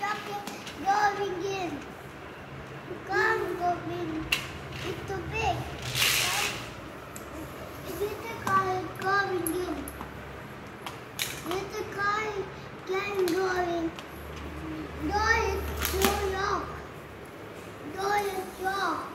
chocolate going in. You can't go in. It's too big. In. Little car can go in. Door is so